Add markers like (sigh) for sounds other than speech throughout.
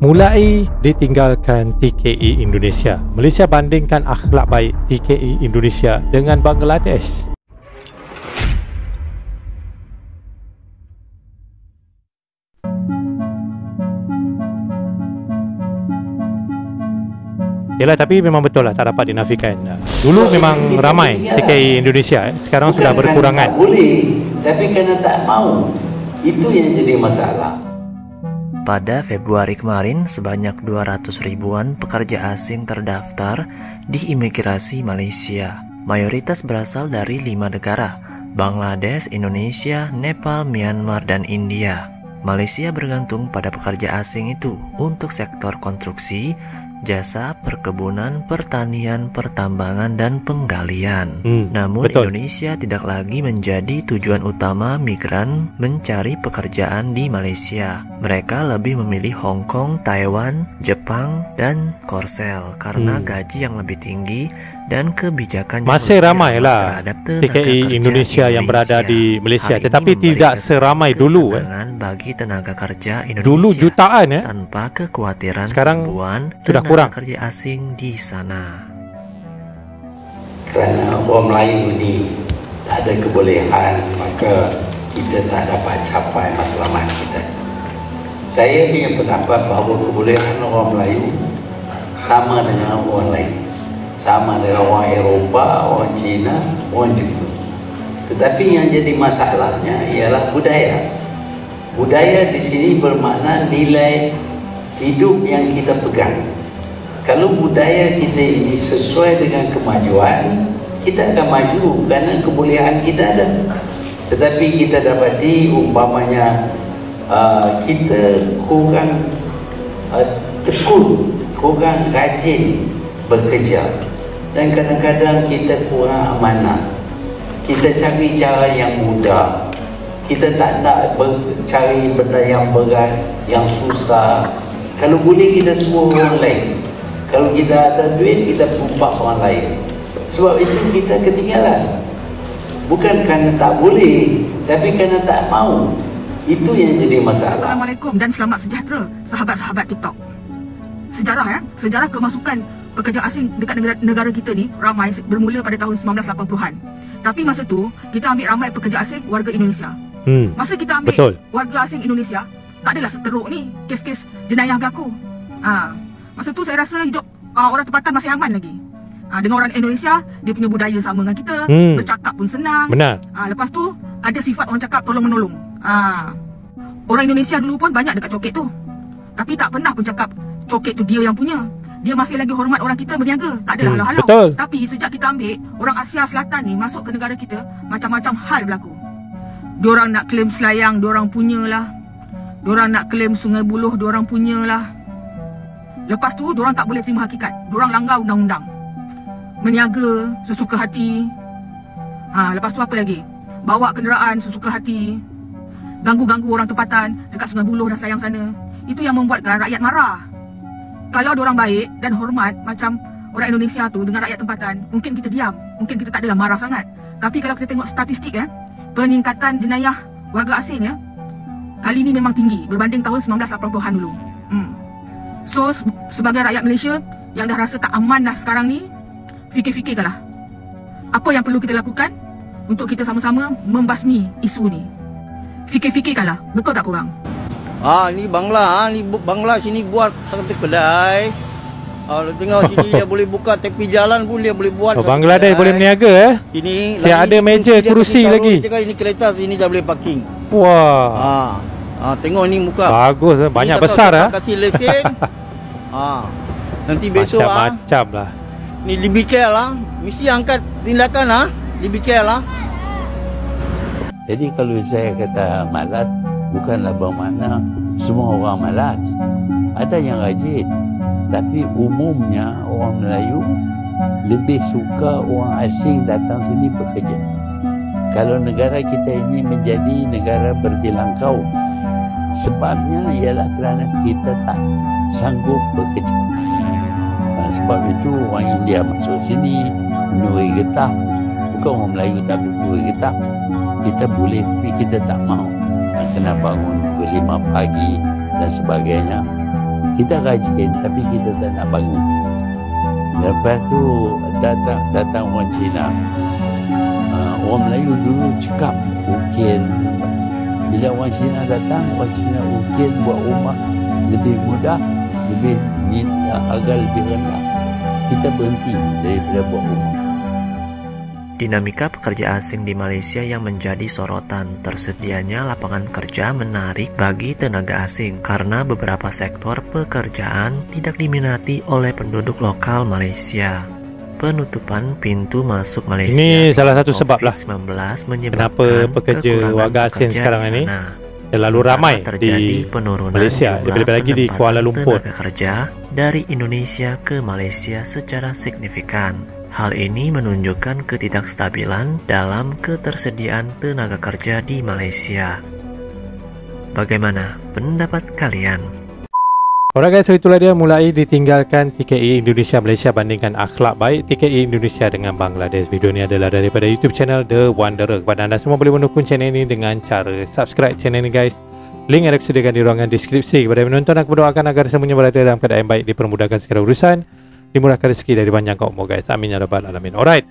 mulai ditinggalkan TKE Indonesia. Malaysia bandingkan akhlak baik TKE Indonesia dengan Bangladesh. Yalah tapi memang betul lah tak dapat dinafikan. Dulu so, memang ramai TKI Indonesia eh. Sekarang Bukan sudah berkurangan. Boleh tapi kerana tak mau. Itu yang jadi masalah. Pada Februari kemarin, sebanyak 200 ribuan pekerja asing terdaftar di imigrasi Malaysia. Mayoritas berasal dari lima negara, Bangladesh, Indonesia, Nepal, Myanmar, dan India. Malaysia bergantung pada pekerja asing itu untuk sektor konstruksi, jasa perkebunan, pertanian, pertambangan, dan penggalian. Hmm, Namun betul. Indonesia tidak lagi menjadi tujuan utama migran mencari pekerjaan di Malaysia. Mereka lebih memilih Hong Kong, Taiwan, Jepang, dan Korsel karena hmm. gaji yang lebih tinggi dan kebijakan masih ramai lah TKI Indonesia yang berada di Malaysia. tetapi tidak seramai dulu eh. bagi tenaga kerja Indonesia dulu jutaan eh. tanpa kekhawatiran sekarang sudah kurang. kerja asing di sana. Kerana orang Melayu ni tak ada kebolehan maka kita tak dapat capai matlamat kita. Saya punya pendapat bahawa kebolehan orang Melayu sama dengan orang lain sama dengan orang Eropah, orang Cina, orang Jepun. Tetapi yang jadi masalahnya ialah budaya. Budaya di sini bermakna nilai hidup yang kita pegang. Kalau budaya kita ini sesuai dengan kemajuan, kita akan maju kerana kebolehan kita ada. Tetapi kita dapati umpamanya uh, kita kurang uh, tekun, kurang rajin bekerja dan kadang-kadang kita kurang amanah. Kita cari cara yang mudah. Kita tak nak cari benda yang berat yang susah. Kalau boleh kita suruh orang lain. Kalau kita ada duit kita pumpak orang lain. Sebab itu kita ketinggalan. Bukan kerana tak boleh tapi kerana tak mau. Itu yang jadi masalah. Assalamualaikum dan selamat sejahtera sahabat-sahabat TikTok. Sejarah ya sejarah kemasukan pekerja asing dekat negara, negara kita ni ramai bermula pada tahun 1980-an. Tapi masa tu kita ambil ramai pekerja asing warga Indonesia. Hmm. Masa kita ambil Betul. warga asing Indonesia, tak adalah seteruk ni kes-kes jenayah berlaku. Ha. Masa tu saya rasa hidup uh, orang tempatan masih aman lagi. Ha, dengan orang Indonesia, dia punya budaya sama dengan kita, hmm. bercakap pun senang. Benar. Ha, lepas tu ada sifat orang cakap tolong-menolong. Ha. Orang Indonesia dulu pun banyak dekat coket tu. Tapi tak pernah pun cakap coket tu dia yang punya dia masih lagi hormat orang kita berniaga. Tak adalah hmm, halau-halau. Betul. Tapi sejak kita ambil, orang Asia Selatan ni masuk ke negara kita, macam-macam hal berlaku. Diorang nak claim selayang, diorang punyalah. Diorang nak claim sungai buluh, diorang punyalah. Lepas tu, diorang tak boleh terima hakikat. Diorang langgar undang-undang. Meniaga sesuka hati. Ha, lepas tu apa lagi? Bawa kenderaan sesuka hati. Ganggu-ganggu orang tempatan dekat sungai buluh dan sayang sana. Itu yang membuatkan rakyat marah kalau orang baik dan hormat macam orang Indonesia tu dengan rakyat tempatan, mungkin kita diam. Mungkin kita tak adalah marah sangat. Tapi kalau kita tengok statistik ya, peningkatan jenayah warga asing ya, kali ini memang tinggi berbanding tahun 1980-an dulu. Hmm. So, sebagai rakyat Malaysia yang dah rasa tak aman dah sekarang ni, fikir-fikirkanlah. Apa yang perlu kita lakukan untuk kita sama-sama membasmi isu ni. Fikir-fikirkanlah, betul tak korang? Ah ni bangla ah ni bangla sini buat sampai kedai. Ah lu tengok sini dia boleh buka tepi jalan pun dia boleh buat. Oh Bangladesh boleh berniaga eh. Ini Siap ada meja kerusi lagi. Cakap ini kereta sini dah boleh parking. Wah. Ah. Ah tengok ni muka. Bagus eh banyak besar ah. Kasih lesen. ah. (laughs) Nanti besok ah. Macam-macam lah. Ni lebih care lah. Mesti angkat tindakan ah. Lebih care lah. Jadi kalau saya kata malas bukanlah bermakna semua orang malas. Ada yang rajin. Tapi umumnya orang Melayu lebih suka orang asing datang sini bekerja. Kalau negara kita ini menjadi negara berbilang kaum, sebabnya ialah kerana kita tak sanggup bekerja. Nah, sebab itu orang India masuk sini, menuri getah. Bukan orang Melayu tapi menuri getah. Kita boleh tapi kita tak mahu kena bangun pukul lima pagi dan sebagainya. Kita rajin tapi kita tak nak bangun. Lepas tu datang datang orang Cina. Uh, orang Melayu dulu cakap ukir bila orang Cina datang orang Cina ukir buat rumah lebih mudah lebih harga lebih rendah. Kita berhenti daripada buat rumah Dinamika pekerja asing di Malaysia yang menjadi sorotan tersedianya lapangan kerja menarik bagi tenaga asing karena beberapa sektor pekerjaan tidak diminati oleh penduduk lokal Malaysia. Penutupan pintu masuk Malaysia Ini salah satu sebab lah kenapa pekerja warga asing sekarang ini terlalu ramai di Malaysia lebih-lebih lagi di Kuala Lumpur kerja dari Indonesia ke Malaysia secara signifikan. Hal ini menunjukkan ketidakstabilan dalam ketersediaan tenaga kerja di Malaysia. Bagaimana pendapat kalian? Alright guys, so itulah dia mulai ditinggalkan TKI Indonesia Malaysia bandingkan akhlak baik TKI Indonesia dengan Bangladesh. Video ini adalah daripada YouTube channel The Wanderer. Kepada anda semua boleh mendukung channel ini dengan cara subscribe channel ini guys. Link ada disediakan di ruangan deskripsi. Kepada menonton aku berdoakan agar semuanya berada dalam keadaan baik dipermudahkan segala urusan dimurahkan rezeki dari panjang kau umur guys amin ya rabbal alamin. Alright.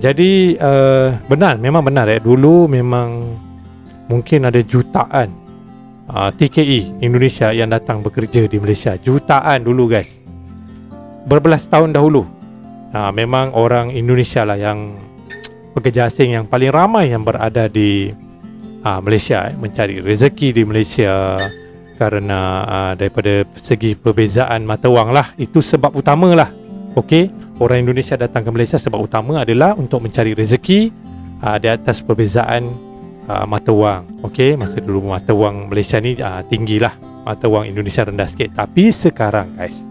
Jadi uh, benar memang benar eh. Dulu memang mungkin ada jutaan uh, TKE Indonesia yang datang bekerja di Malaysia. Jutaan dulu guys. Berbelas tahun dahulu. Uh, memang orang Indonesia lah yang pekerja asing yang paling ramai yang berada di uh, Malaysia eh, mencari rezeki di Malaysia kerana uh, daripada segi perbezaan mata wang lah itu sebab utama lah. Ok? Orang Indonesia datang ke Malaysia sebab utama adalah untuk mencari rezeki uh, di atas perbezaan uh, mata wang. Ok? Masa dulu mata wang Malaysia ni uh, tinggi lah. Mata wang Indonesia rendah sikit. Tapi sekarang guys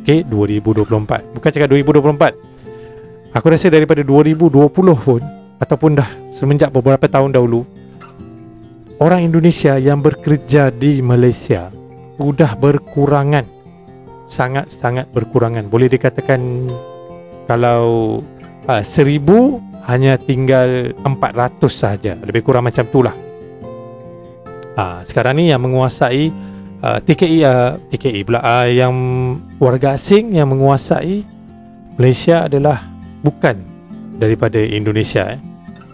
ok? 2024 bukan cakap 2024 aku rasa daripada 2020 pun ataupun dah semenjak beberapa tahun dahulu orang Indonesia yang bekerja di Malaysia sudah berkurangan. Sangat-sangat berkurangan. Boleh dikatakan kalau uh, seribu hanya tinggal 400 sahaja. Lebih kurang macam itulah uh, sekarang ni yang menguasai uh, TKI uh, TKI pula uh, yang warga asing yang menguasai Malaysia adalah bukan daripada Indonesia eh.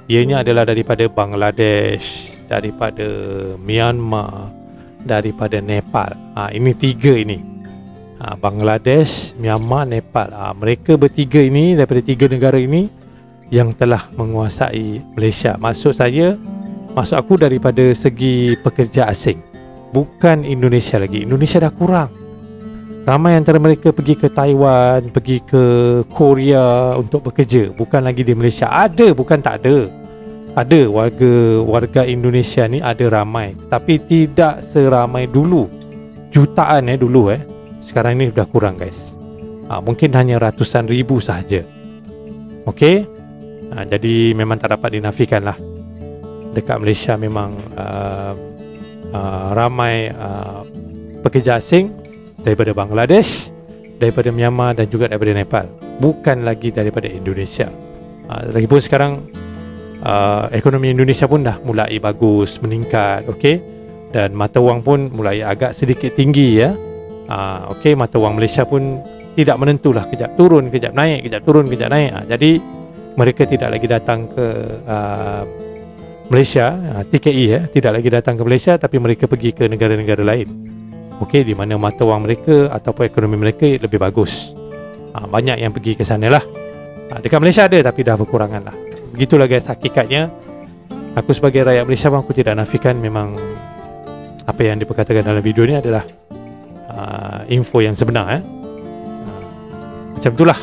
ianya adalah daripada Bangladesh daripada Myanmar, daripada Nepal. Ha, ini tiga ini. Ha, Bangladesh, Myanmar, Nepal. Ha, mereka bertiga ini daripada tiga negara ini yang telah menguasai Malaysia. Maksud saya, maksud aku daripada segi pekerja asing. Bukan Indonesia lagi. Indonesia dah kurang. Ramai antara mereka pergi ke Taiwan, pergi ke Korea untuk bekerja. Bukan lagi di Malaysia. Ada, bukan tak ada ada warga warga Indonesia ni ada ramai tapi tidak seramai dulu. Jutaan eh dulu eh. Sekarang ni sudah kurang guys. Ha, mungkin hanya ratusan ribu sahaja. Okey? Ha, jadi memang tak dapat dinafikan lah. Dekat Malaysia memang uh, uh, ramai uh, pekerja asing daripada Bangladesh daripada Myanmar dan juga daripada Nepal. Bukan lagi daripada Indonesia. Uh, lagipun sekarang uh, ekonomi Indonesia pun dah mulai bagus meningkat okey? Dan mata wang pun mulai agak sedikit tinggi ya? Uh, okey mata wang Malaysia pun tidak menentulah kejap turun kejap naik kejap turun kejap naik. Uh, jadi mereka tidak lagi datang ke uh, Malaysia. Uh, TKI ya tidak lagi datang ke Malaysia tapi mereka pergi ke negara-negara lain. Okey di mana mata wang mereka ataupun ekonomi mereka lebih bagus. Uh, banyak yang pergi ke sana lah uh, dekat Malaysia ada tapi dah berkurangan lah begitulah guys hakikatnya. Aku sebagai rakyat Malaysia aku tidak nafikan memang apa yang diperkatakan dalam video ni adalah uh, info yang sebenar eh. Uh, macam itulah.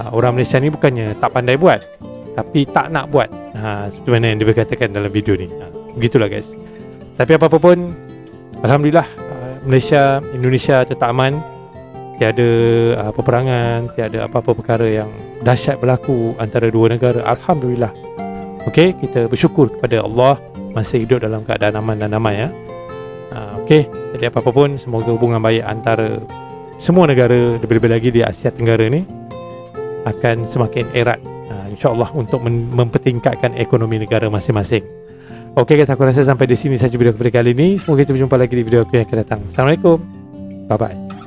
Uh, orang Malaysia ni bukannya tak pandai buat tapi tak nak buat. Uh, seperti mana yang diperkatakan dalam video ni. Uh, begitulah guys. Tapi apa-apa pun Alhamdulillah uh, Malaysia Indonesia tetap aman. Tiada uh, peperangan tiada apa-apa perkara yang dahsyat berlaku antara dua negara. Alhamdulillah. Okey kita bersyukur kepada Allah masih hidup dalam keadaan aman dan damai ya. Uh, okey jadi apa-apa pun semoga hubungan baik antara semua negara lebih-lebih lagi di Asia Tenggara ni akan semakin erat uh, insyaallah untuk mem- mempertingkatkan ekonomi negara masing-masing. Okey guys aku rasa sampai di sini saja video kali ini. Semoga kita berjumpa lagi di video aku yang akan datang. Assalamualaikum. Bye-bye.